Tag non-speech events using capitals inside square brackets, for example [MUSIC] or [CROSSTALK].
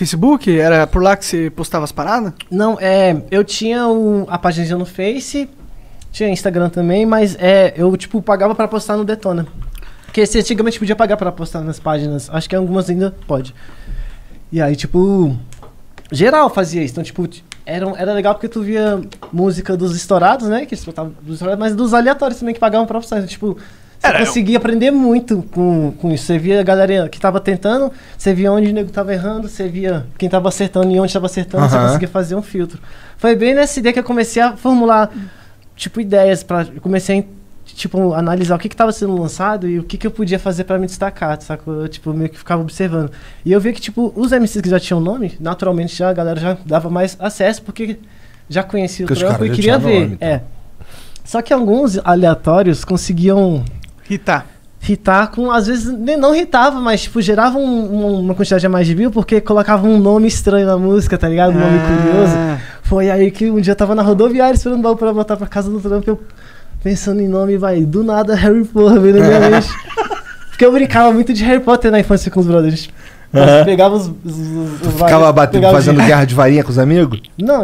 Facebook? Era por lá que você postava as paradas? Não, é. Eu tinha a página no Face, tinha Instagram também, mas é, eu, tipo, pagava pra postar no Detona. Porque você antigamente podia pagar pra postar nas páginas. Acho que algumas ainda pode. E aí, tipo. Geral fazia isso. Então, tipo, era, era legal porque tu via música dos estourados, né? Que eles botavam dos estourados, mas dos aleatórios também que pagavam pra postar. Então, tipo. Você Era, eu- conseguia aprender muito com, com isso. Você via a galera que tava tentando, você via onde o nego tava errando, você via quem tava acertando e onde tava acertando, você Aham. conseguia fazer um filtro. Foi bem nessa ideia que eu comecei a formular, tipo, ideias para comecei a, tipo, analisar o que que tava sendo lançado e o que que eu podia fazer pra me destacar, sacou? Eu, tipo, meio que ficava observando. E eu vi que, tipo, os MCs que já tinham nome, naturalmente já a galera já dava mais acesso, porque já conhecia o Porque trampo e queria ver. nome, então. é. Só que alguns aleatórios conseguiam Hitar. hitar com, às vezes, nem não hitava, mas tipo, gerava um- um- uma quantidade a mais de view porque colocava um nome estranho na música, tá ligado? Um nome curioso. Ah. Foi aí que um dia eu tava na rodoviária esperando o baú pra voltar pra casa do trampo, eu pensando em nome, vai, do nada Harry Potter veio na minha [LAUGHS] mente. Porque eu brincava muito de Harry Potter na infância com os brothers. Nós Aham. Pegava os. os, os- os Ficava batendo, fazendo de- [LAUGHS] guerra de varinha com os amigos? Não,